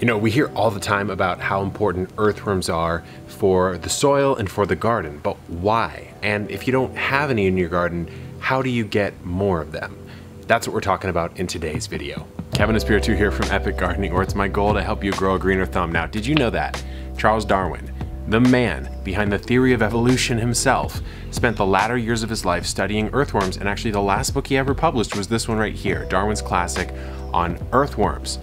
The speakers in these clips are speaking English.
You know, we hear all the time about how important earthworms are for the soil and for the garden, but why? And if you don't have any in your garden, how do you get more of them? That's what we're talking about in today's video. Kevin Espiritu here from Epic Gardening, where it's my goal to help you grow a greener thumb. Now, did you know that Charles Darwin, the man behind the theory of evolution himself, spent the latter years of his life studying earthworms, and actually the last book he ever published was this one right here, Darwin's classic on earthworms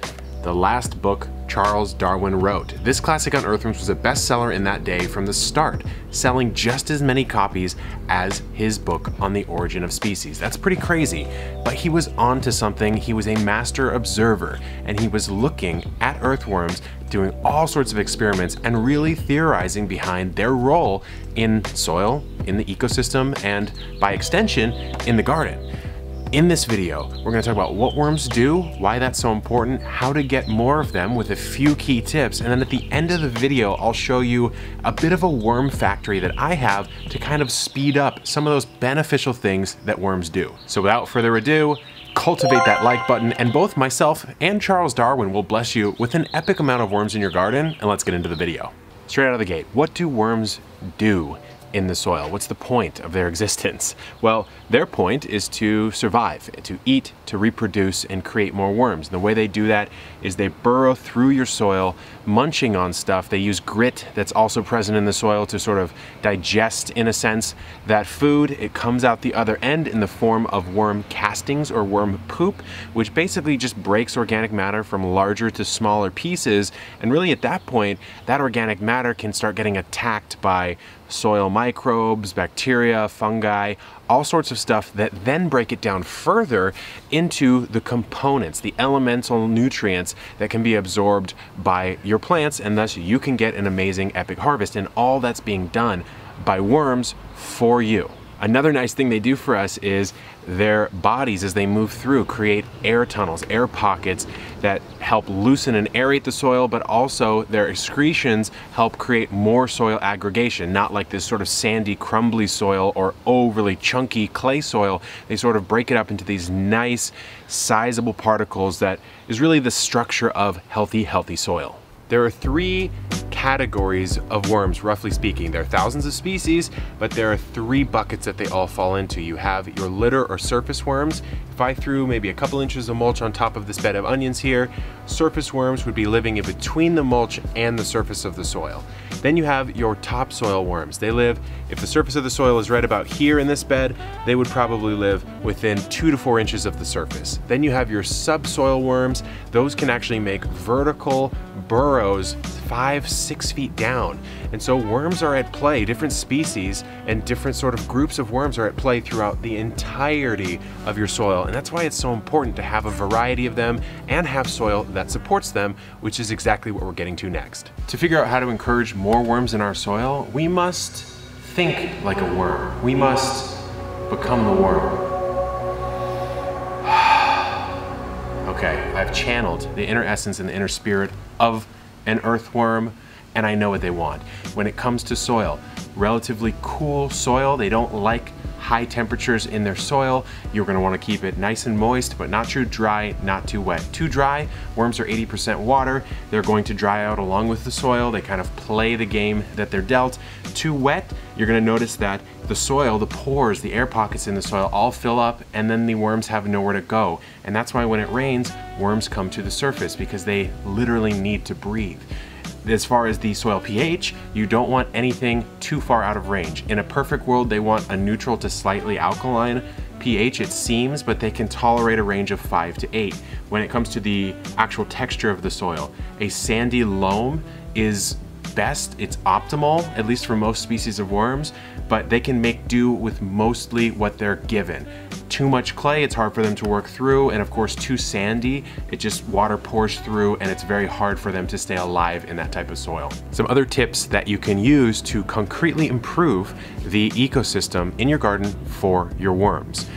the last book Charles Darwin wrote. This classic on earthworms was a bestseller in that day from the start, selling just as many copies as his book on the origin of species. That's pretty crazy, but he was onto something. He was a master observer, and he was looking at earthworms, doing all sorts of experiments, and really theorizing behind their role in soil, in the ecosystem, and by extension, in the garden. In this video, we're gonna talk about what worms do, why that's so important, how to get more of them with a few key tips, and then at the end of the video, I'll show you a bit of a worm factory that I have to kind of speed up some of those beneficial things that worms do. So without further ado, cultivate that like button, and both myself and Charles Darwin will bless you with an epic amount of worms in your garden, and let's get into the video. Straight out of the gate, what do worms do? In the soil? What's the point of their existence? Well, their point is to survive, to eat, to reproduce, and create more worms. And the way they do that is they burrow through your soil, munching on stuff. They use grit that's also present in the soil to sort of digest, in a sense, that food. It comes out the other end in the form of worm castings or worm poop, which basically just breaks organic matter from larger to smaller pieces. And really at that point, that organic matter can start getting attacked by soil microbes, bacteria, fungi, all sorts of stuff that then break it down further into the components, the elemental nutrients that can be absorbed by your plants, and thus you can get an amazing epic harvest. And all that's being done by worms for you. Another nice thing they do for us is their bodies as they move through create air tunnels, air pockets that help loosen and aerate the soil, but also their excretions help create more soil aggregation, not like this sort of sandy, crumbly soil or overly chunky clay soil. They sort of break it up into these nice, sizable particles that is really the structure of healthy, healthy soil. There are three categories of worms, roughly speaking. There are thousands of species, but there are three buckets that they all fall into. You have your litter or surface worms. If I threw maybe a couple inches of mulch on top of this bed of onions here, surface worms would be living in between the mulch and the surface of the soil. Then you have your topsoil worms. They live, if the surface of the soil is right about here in this bed, they would probably live within two to four inches of the surface. Then you have your subsoil worms. Those can actually make vertical burrows five, six feet down. And so worms are at play, different species and different sort of groups of worms are at play throughout the entirety of your soil. And that's why it's so important to have a variety of them and have soil that supports them, which is exactly what we're getting to next. To figure out how to encourage more worms in our soil, we must think like a worm. We must become the worm. okay, I've channeled the inner essence and the inner spirit of an earthworm, and I know what they want. When it comes to soil, relatively cool soil, they don't like high temperatures in their soil. You're gonna wanna keep it nice and moist, but not too dry, not too wet. Too dry, worms are 80% water. They're going to dry out along with the soil. They kind of play the game that they're dealt. Too wet, you're gonna notice that the soil, the pores, the air pockets in the soil all fill up and then the worms have nowhere to go. And that's why when it rains, worms come to the surface because they literally need to breathe as far as the soil pH, you don't want anything too far out of range. In a perfect world, they want a neutral to slightly alkaline pH, it seems, but they can tolerate a range of five to eight. When it comes to the actual texture of the soil, a sandy loam is best, it's optimal, at least for most species of worms, but they can make do with mostly what they're given. Too much clay, it's hard for them to work through, and of course too sandy, it just water pours through and it's very hard for them to stay alive in that type of soil. Some other tips that you can use to concretely improve the ecosystem in your garden for your worms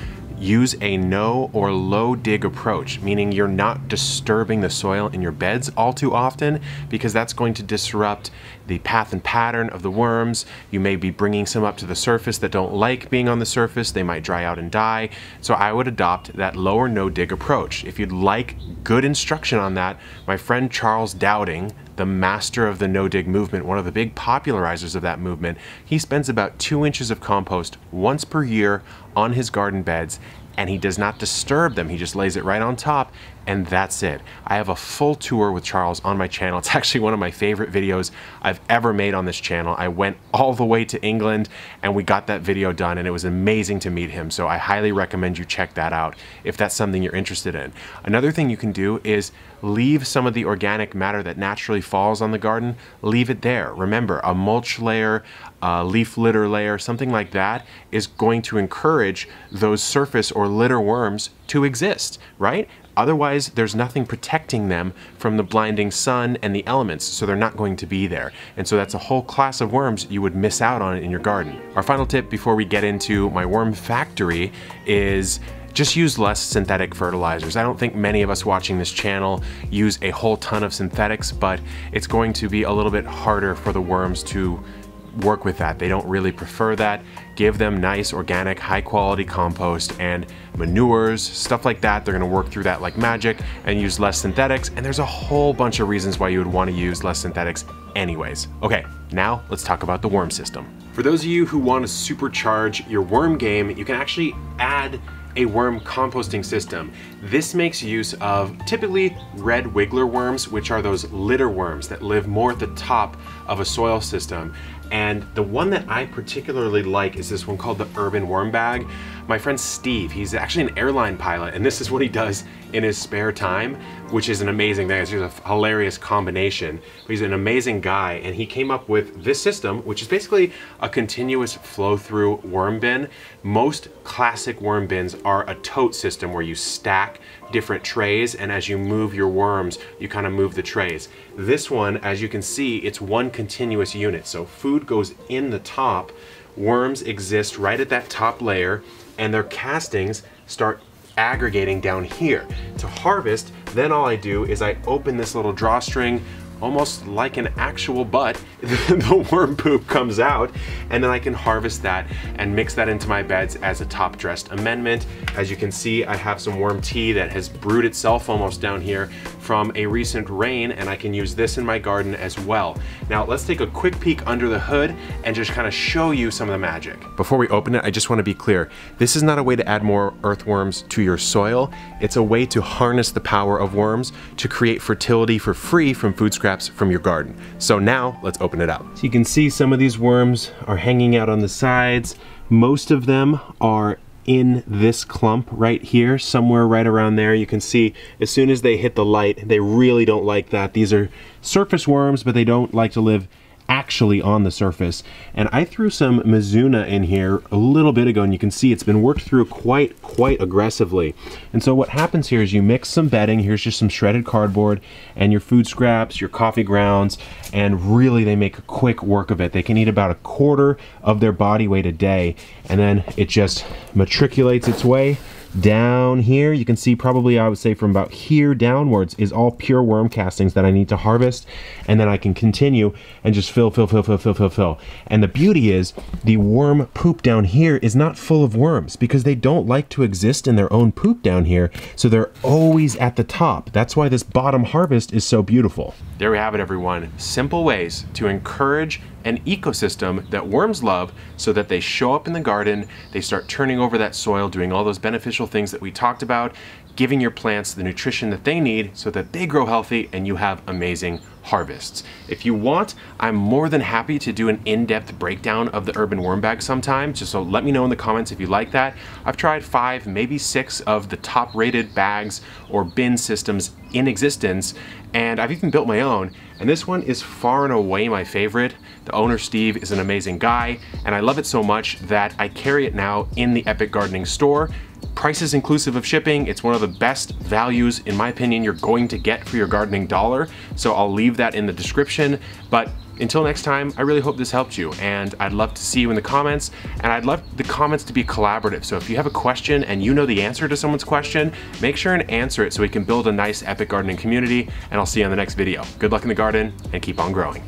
use a no or low dig approach, meaning you're not disturbing the soil in your beds all too often because that's going to disrupt the path and pattern of the worms. You may be bringing some up to the surface that don't like being on the surface. They might dry out and die. So I would adopt that low or no dig approach. If you'd like good instruction on that, my friend Charles Dowding, the master of the no dig movement, one of the big popularizers of that movement, he spends about two inches of compost once per year on his garden beds and he does not disturb them. He just lays it right on top and that's it. I have a full tour with Charles on my channel. It's actually one of my favorite videos I've ever made on this channel. I went all the way to England and we got that video done and it was amazing to meet him. So I highly recommend you check that out if that's something you're interested in. Another thing you can do is leave some of the organic matter that naturally falls on the garden, leave it there. Remember, a mulch layer, a leaf litter layer, something like that is going to encourage those surface or litter worms to exist, right? Otherwise, there's nothing protecting them from the blinding sun and the elements, so they're not going to be there. And so that's a whole class of worms you would miss out on in your garden. Our final tip before we get into my worm factory is just use less synthetic fertilizers. I don't think many of us watching this channel use a whole ton of synthetics, but it's going to be a little bit harder for the worms to work with that. They don't really prefer that. Give them nice, organic, high quality compost and manures, stuff like that. They're gonna work through that like magic and use less synthetics. And there's a whole bunch of reasons why you would wanna use less synthetics anyways. Okay, now let's talk about the worm system. For those of you who wanna supercharge your worm game, you can actually add a worm composting system. This makes use of typically red wiggler worms, which are those litter worms that live more at the top of a soil system. And the one that I particularly like is this one called the Urban Worm Bag. My friend Steve, he's actually an airline pilot, and this is what he does in his spare time, which is an amazing thing. It's just a hilarious combination. He's an amazing guy, and he came up with this system, which is basically a continuous flow-through worm bin. Most classic worm bins are a tote system where you stack different trays, and as you move your worms, you kind of move the trays. This one, as you can see, it's one continuous unit. So food goes in the top, worms exist right at that top layer, and their castings start aggregating down here. To harvest, then all I do is I open this little drawstring almost like an actual butt, the worm poop comes out and then I can harvest that and mix that into my beds as a top dressed amendment. As you can see, I have some worm tea that has brewed itself almost down here from a recent rain and I can use this in my garden as well. Now let's take a quick peek under the hood and just kind of show you some of the magic. Before we open it, I just want to be clear. This is not a way to add more earthworms to your soil. It's a way to harness the power of worms to create fertility for free from food scraps scraps from your garden. So now let's open it up. So you can see some of these worms are hanging out on the sides. Most of them are in this clump right here, somewhere right around there. You can see as soon as they hit the light, they really don't like that. These are surface worms, but they don't like to live actually on the surface. And I threw some Mizuna in here a little bit ago and you can see it's been worked through quite, quite aggressively. And so what happens here is you mix some bedding, here's just some shredded cardboard and your food scraps, your coffee grounds, and really they make a quick work of it. They can eat about a quarter of their body weight a day and then it just matriculates its way down here, you can see probably I would say from about here downwards is all pure worm castings that I need to harvest. And then I can continue and just fill, fill, fill, fill, fill, fill, fill. And the beauty is the worm poop down here is not full of worms because they don't like to exist in their own poop down here. So they're always at the top. That's why this bottom harvest is so beautiful. There we have it, everyone. Simple ways to encourage an ecosystem that worms love so that they show up in the garden, they start turning over that soil, doing all those beneficial things that we talked about, giving your plants the nutrition that they need so that they grow healthy and you have amazing harvests. If you want, I'm more than happy to do an in-depth breakdown of the urban worm bag sometime, just so let me know in the comments if you like that. I've tried five, maybe six of the top rated bags or bin systems in existence, and I've even built my own, and this one is far and away my favorite. The owner, Steve, is an amazing guy, and I love it so much that I carry it now in the Epic Gardening store, Prices inclusive of shipping. It's one of the best values, in my opinion, you're going to get for your gardening dollar. So I'll leave that in the description. But until next time, I really hope this helped you, and I'd love to see you in the comments, and I'd love the comments to be collaborative. So if you have a question and you know the answer to someone's question, make sure and answer it so we can build a nice epic gardening community, and I'll see you on the next video. Good luck in the garden, and keep on growing.